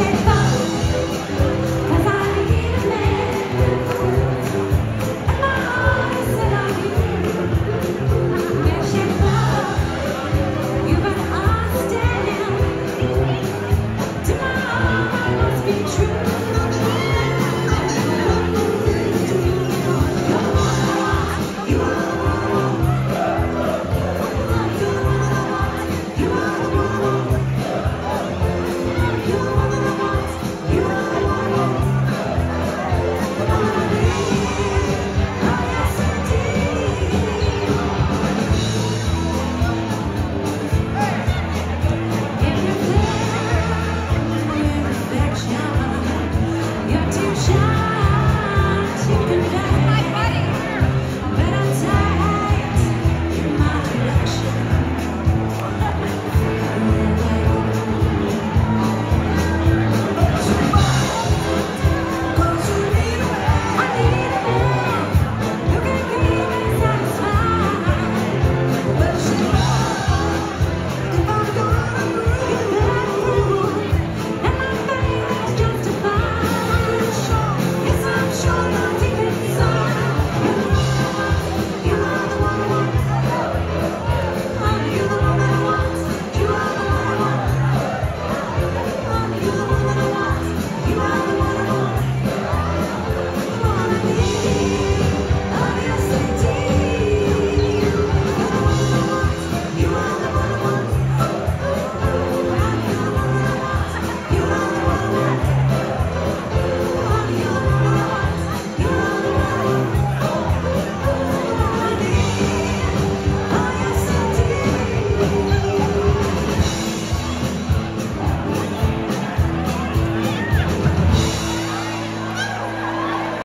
shake